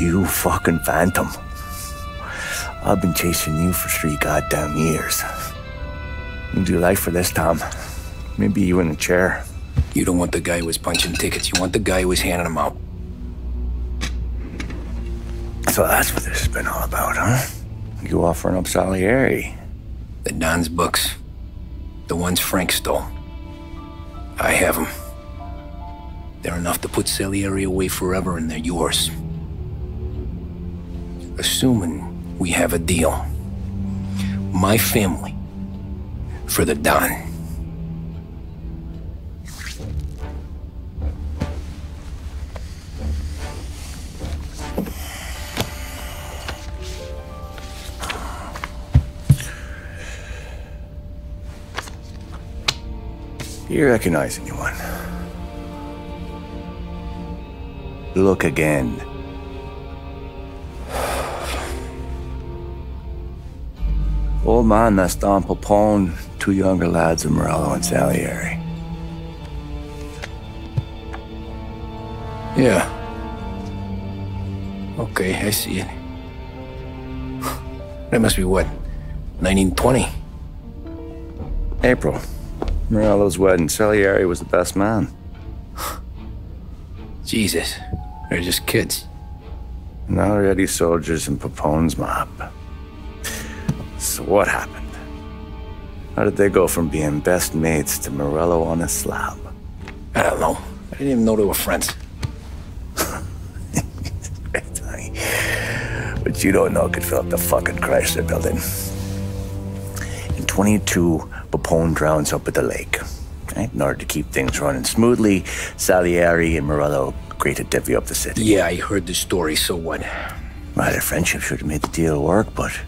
You fucking phantom. I've been chasing you for three goddamn years. You do life for this, Tom. Maybe you in a chair. You don't want the guy who was punching tickets. You want the guy who was handing them out. So that's what this has been all about, huh? You offering up Salieri. The Don's books. The ones Frank stole. I have them. They're enough to put Salieri away forever, and they're yours. Assuming we have a deal. My family. For the Don. You recognize anyone? Look again. Old man that's Don Pepone, two younger lads of Morello and Salieri. Yeah. Okay, I see it. That must be what? 1920? April. Morello's wedding. Salieri was the best man. Jesus. They're just kids. And already soldiers in Pepone's mob. So what happened? How did they go from being best mates to Morello on a slab? I don't know. I didn't even know they were friends. But you don't know could fill up the fucking Chrysler building. In 22, Pepone drowns up at the lake. Right? In order to keep things running smoothly, Salieri and Morello agreed to divvy up the city. Yeah, I heard the story, so what? Well, their friendship should have made the deal work, but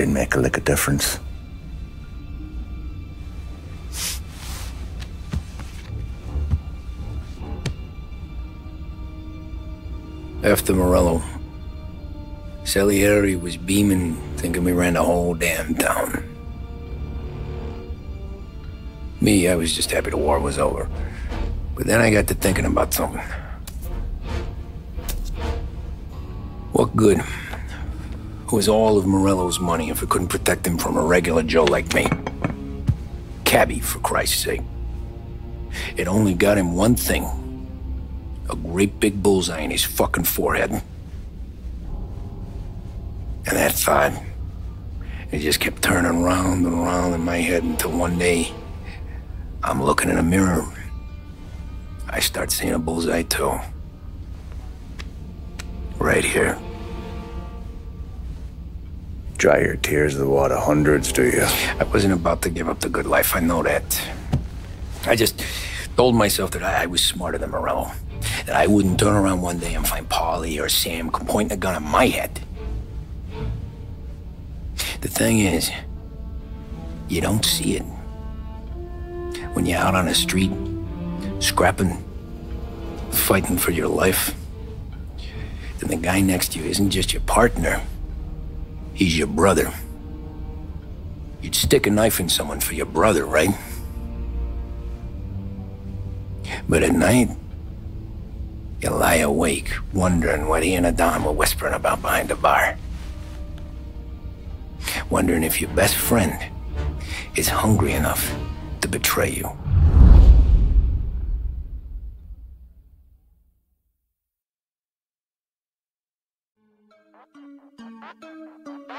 didn't make a lick of difference. After Morello, Salieri was beaming, thinking we ran the whole damn town. Me, I was just happy the war was over. But then I got to thinking about something. What good was all of Morello's money if it couldn't protect him from a regular Joe like me? Cabby, for Christ's sake. It only got him one thing. A great big bullseye in his fucking forehead. And that thought, it just kept turning round and round in my head until one day, I'm looking in a mirror. I start seeing a bullseye too. Right here. Dry your tears of the water hundreds, do you? I wasn't about to give up the good life, I know that. I just told myself that I was smarter than Morello. That I wouldn't turn around one day and find Paulie or Sam pointing a gun at my head. The thing is, you don't see it. When you're out on the street, scrapping, fighting for your life, then the guy next to you isn't just your partner, he's your brother. You'd stick a knife in someone for your brother, right? But at night, you lie awake, wondering what he and Adon were whispering about behind the bar. Wondering if your best friend is hungry enough to betray you.